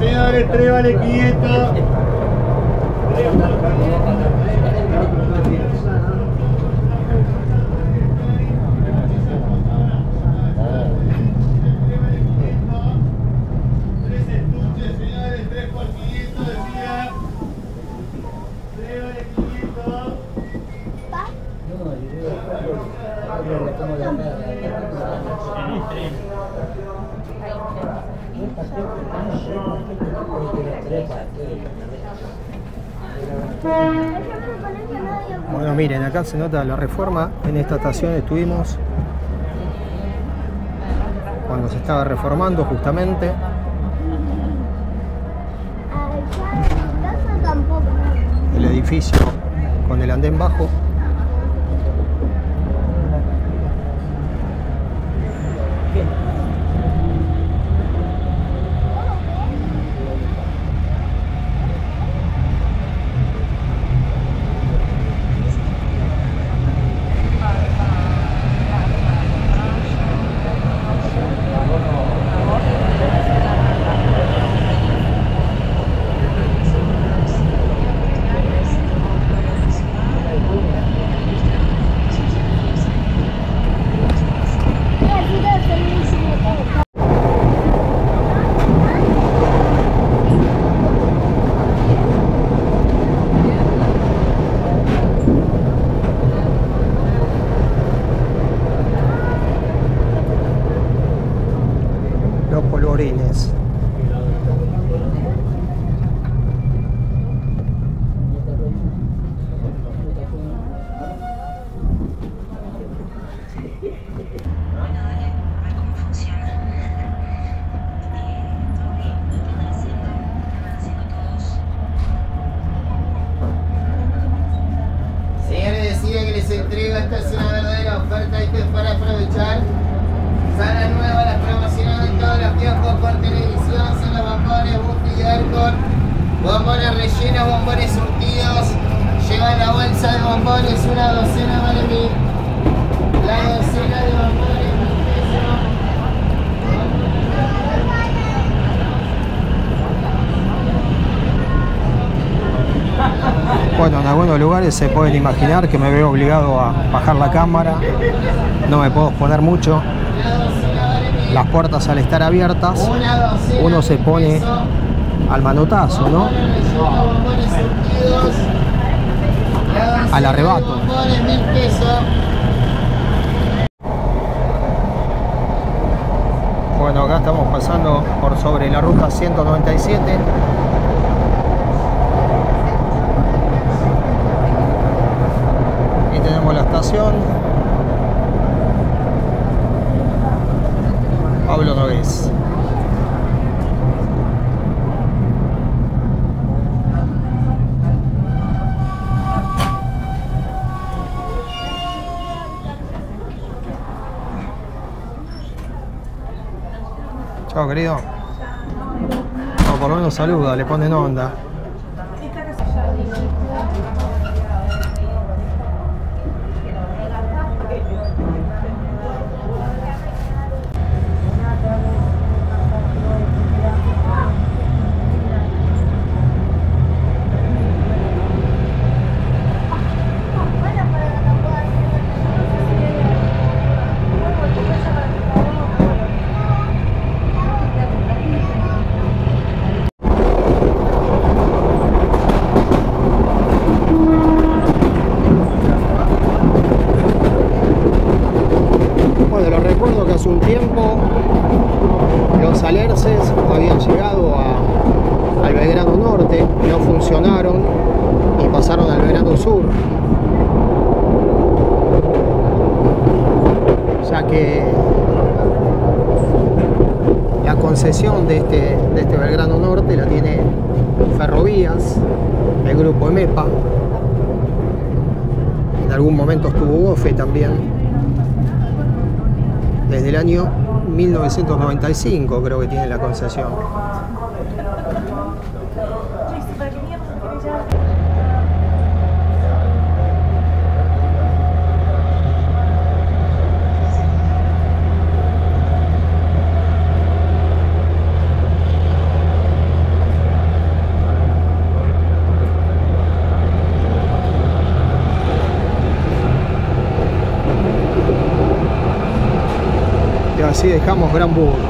Señores, 3 vale Bueno, miren, acá se nota la reforma. En esta estación estuvimos cuando se estaba reformando justamente. El edificio con el andén bajo. Los. Bueno, dale, a ver cómo funciona. Eh, todo bien, ¿qué están haciendo? ¿Están haciendo todos? Señores, decía que les entrega esta es una verdadera oferta y que es para aprovechar. Sala nueva, las promociones de todos los kioscos por televisión son los bombones Buffy y Aircon. Bombones rellenos, bombones surtidos. Lleva la bolsa de bombones, una docena vale mil. La docena de bombones mil pesos. Bueno, en algunos lugares se pueden imaginar que me veo obligado a bajar la cámara. No me puedo exponer mucho. Las puertas al estar abiertas, uno se pone al manotazo, ¿no? Al arrebato. Bueno, acá estamos pasando por sobre la ruta 197. Pablo Nogués. Chao, querido. No, por lo menos saluda, le ponen onda. Bueno, lo recuerdo que hace un tiempo los alerces habían llegado a- al Belgrano Norte, no funcionaron y pasaron al Belgrano Sur. Ya que la concesión de este, de este Belgrano Norte la tiene Ferrovías, el grupo EMEPA. En algún momento estuvo BOFE también desde el año 1995 creo que tiene la concesión. Así dejamos Gran Burgo.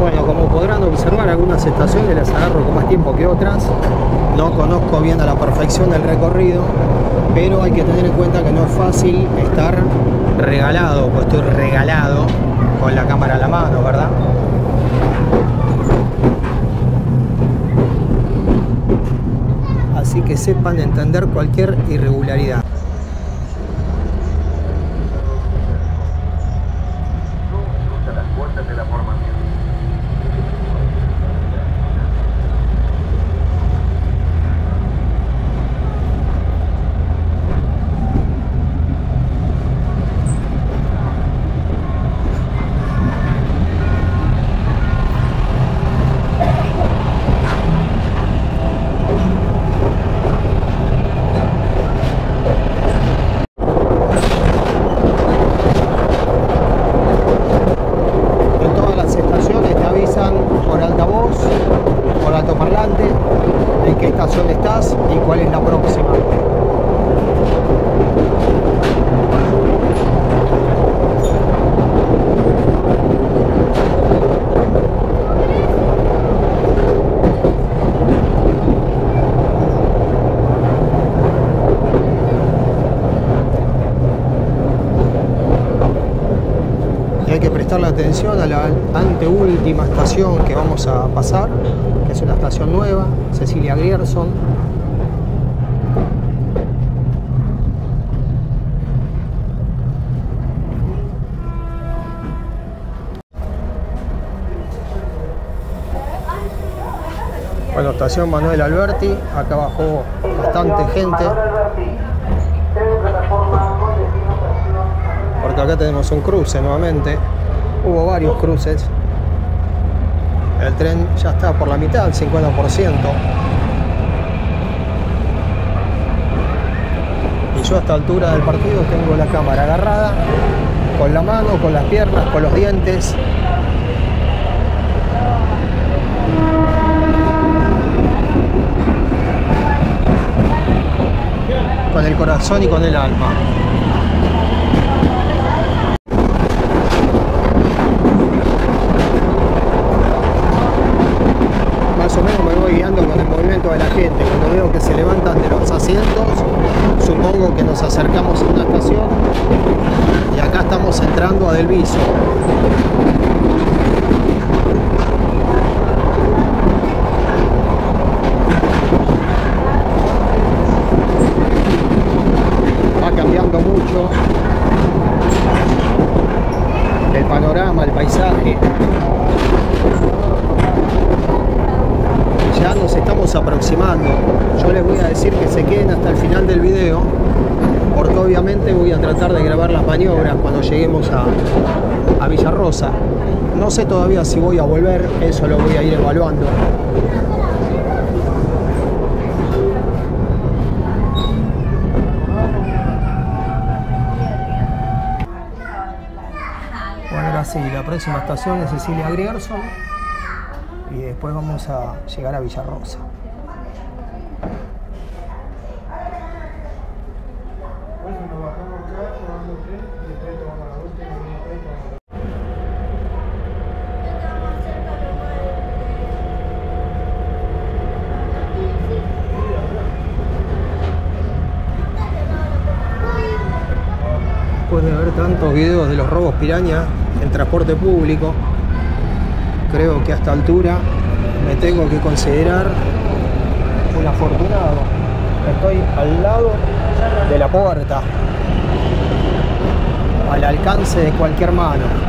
Bueno, como podrán observar, algunas estaciones las agarro con más tiempo que otras. No conozco bien a la perfección el recorrido, pero hay que tener en cuenta que no es fácil estar regalado, pues estoy regalado con la cámara a la mano, ¿verdad? Así que sepan entender cualquier irregularidad. En todas las estaciones te avisan por altavoz, por altoparlante, en qué estación estás y cuál es la próxima. Y hay que prestarle atención a la anteúltima estación que vamos a pasar, que es una estación nueva, Cecilia Grierson. Bueno, estación Manuel Alberti, acá bajó bastante gente. Acá tenemos un cruce nuevamente. Hubo varios cruces. El tren ya está por la mitad, el 50%. Y yo a esta altura del partido tengo la cámara agarrada, con la mano, con las piernas, con los dientes. Con el corazón y con el alma. Entrando a Delviso. estamos aproximando. Yo les voy a decir que se queden hasta el final del video, porque obviamente voy a tratar de grabar las maniobras cuando lleguemos a, No sé todavía si voy a volver, eso lo voy a ir evaluando. Bueno, ahora sí, la próxima estación es Cecilia Grierson y después vamos a llegar a Villarrosa. Bueno, nos bajamos acá, tomando tren y después tomamos la última y después tomamos la Después de tantos videos de los robos piraña en transporte público, creo que a esta altura me tengo que considerar un afortunado. Estoy al lado de la puerta, al alcance de cualquier mano.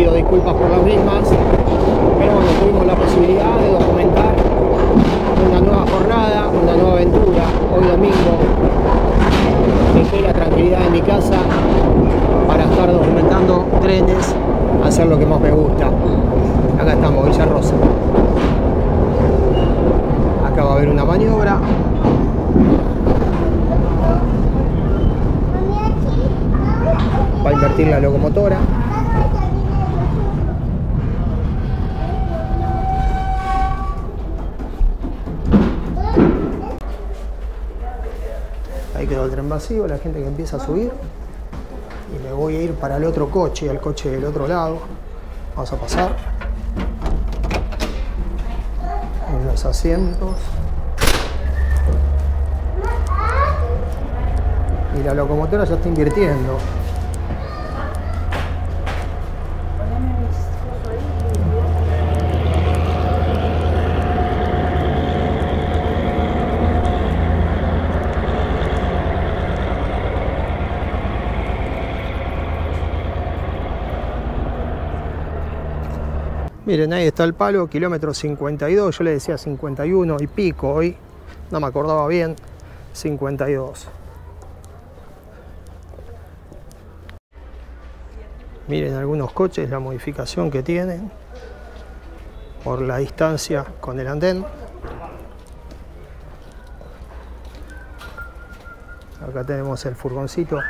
Pido disculpas por las mismas, pero bueno, tuvimos la posibilidad de documentar una nueva jornada, una nueva aventura, hoy domingo. Dejé la tranquilidad en mi casa para estar documentando trenes, hacer lo que más me gusta. Acá estamos, Villa Rosa. Acá va a haber una maniobra. Va a invertir la locomotora. El vacío, la gente que empieza a subir. Y me voy a ir para el otro coche, el coche del otro lado. Vamos a pasar. En los asientos. Y la locomotora ya está invirtiendo. Miren, ahí está el palo, kilómetro 52, yo le decía 51 y pico hoy, no me acordaba bien, 52. Miren algunos coches, la modificación que tienen por la distancia con el andén. Acá tenemos el furgoncito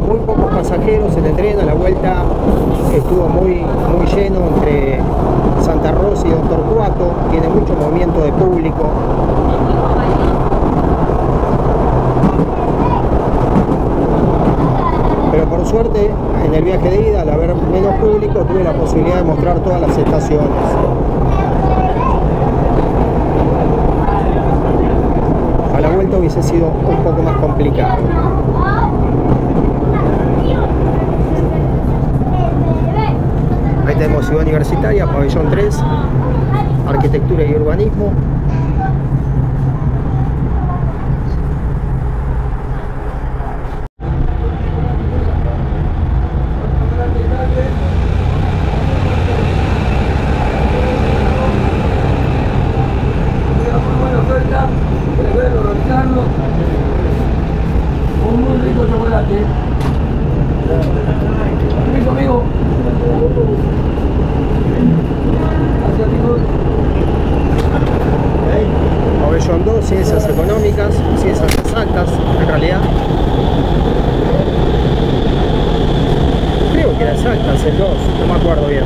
Muy pocos pasajeros en el tren, a la vuelta estuvo muy, muy lleno entre Santa Rosa y Don Torcuato, tiene mucho movimiento de público. Pero por suerte, en el viaje de ida, al haber menos público, tuve la posibilidad de mostrar todas las estaciones. A la vuelta hubiese sido un poco más complicado. Tenemos Ciudad Universitaria, Pabellón 3, Arquitectura y Urbanismo. Un muy rico chocolate. 2, Ciencias Económicas, Ciencias Exactas, en realidad. Creo que era exactas el 2, no me acuerdo bien.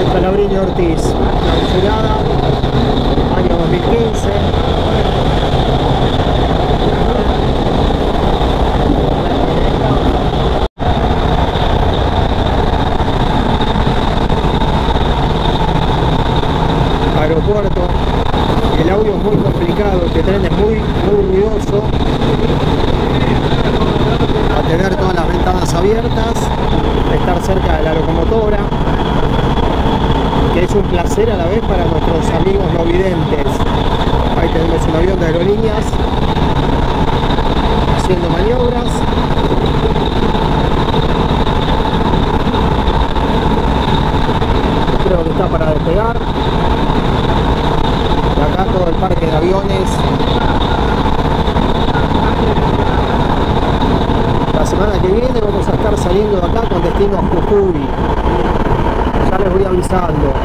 de Calabrini Ortiz, clausurada, año 2015. Aeropuerto, el audio es muy complicado, este tren es muy, muy ruidoso. A tener todas las ventanas abiertas, estar cerca de la locomotora, que es un placer a la vez para nuestros amigos no videntes. Ahí tenemos un avión de aerolíneas haciendo maniobras. Creo que está para despegar. Y acá todo el parque de aviones. La semana que viene vamos a estar saliendo de acá con destino a Jujuy ya les voy avisando.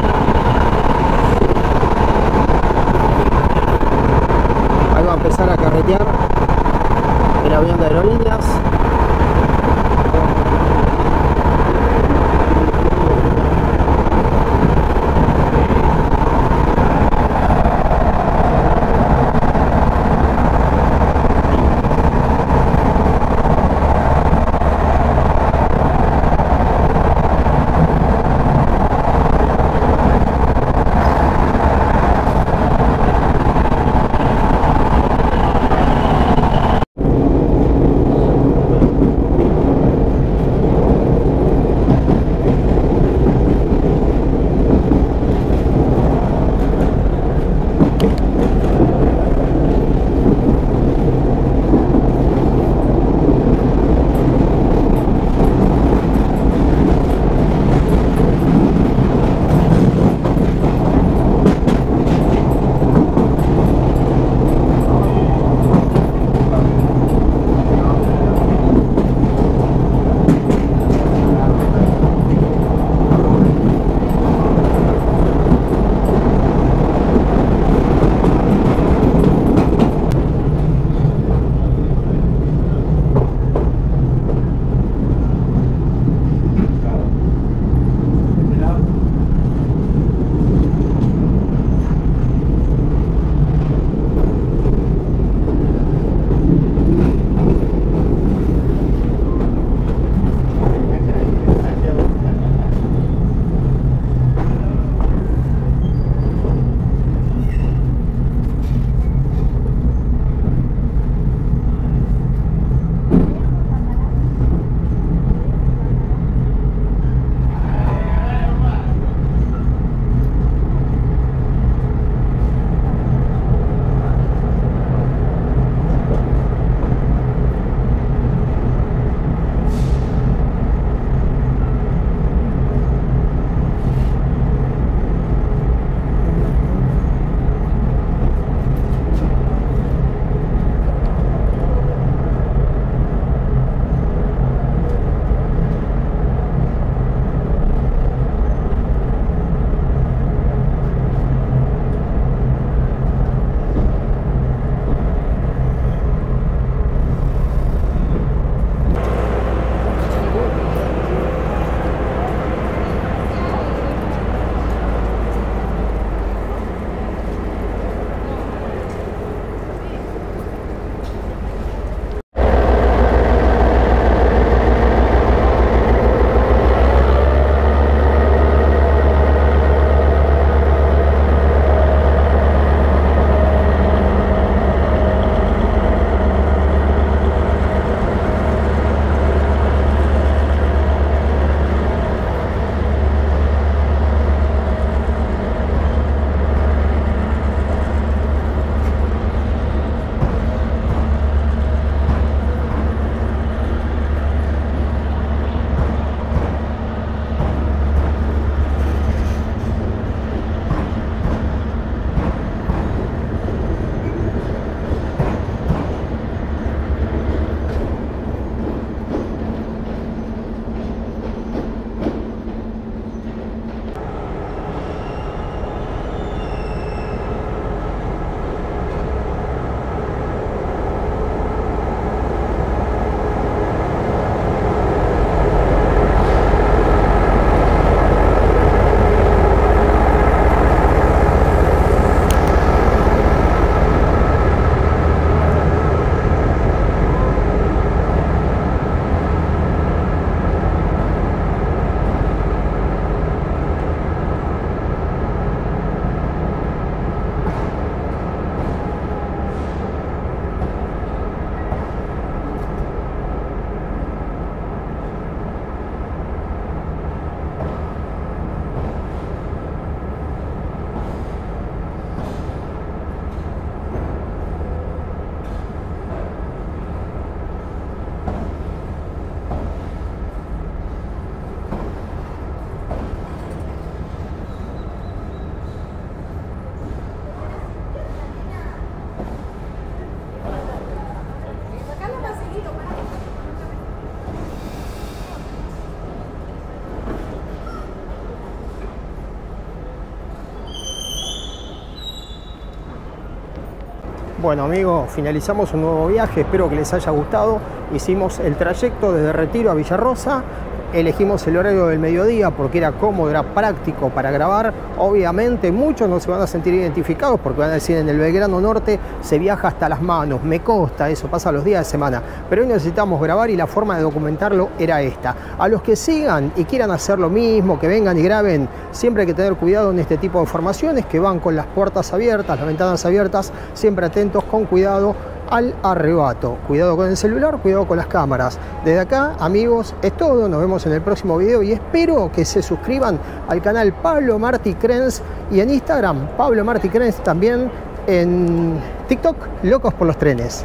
Bueno amigos, finalizamos un nuevo viaje, espero que les haya gustado. Hicimos el trayecto desde Retiro a Villarrosa, elegimos el horario del mediodía porque era cómodo, era práctico para grabar. Obviamente muchos no se van a sentir identificados porque van a decir en el Belgrano Norte se viaja hasta las manos, me consta, eso pasa los días de semana. Pero hoy necesitamos grabar y la forma de documentarlo era esta. A los que sigan y quieran hacer lo mismo, que vengan y graben, siempre hay que tener cuidado en este tipo de formaciones que van con las puertas abiertas, las ventanas abiertas, siempre atentos, con cuidado al arrebato. Cuidado con el celular, cuidado con las cámaras. Desde acá, amigos, es todo. Nos vemos en el próximo video y espero que se suscriban al canal Pablo Martí Crenz y en Instagram, Pablo Martí Crenz también en TikTok, Locos por los Trenes.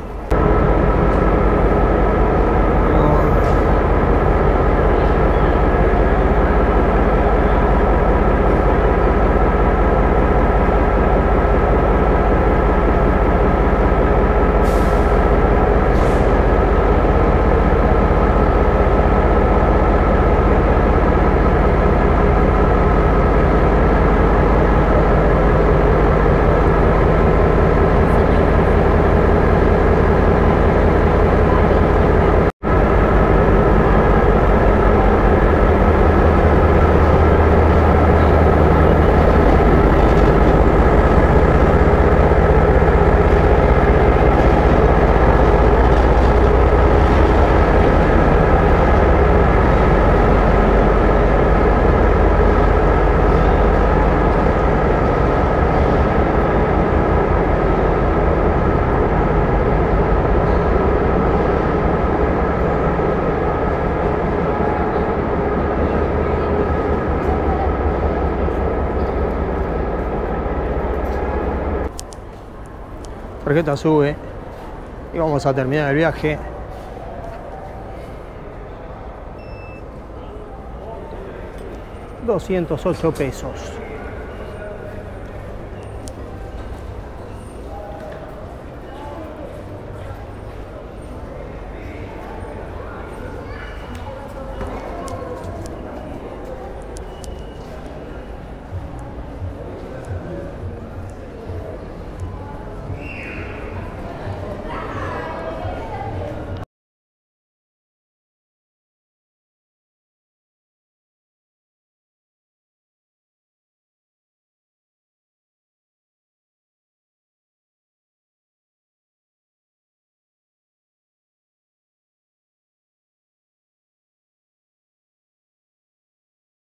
Tarjeta sube y vamos a terminar el viaje. $208 pesos.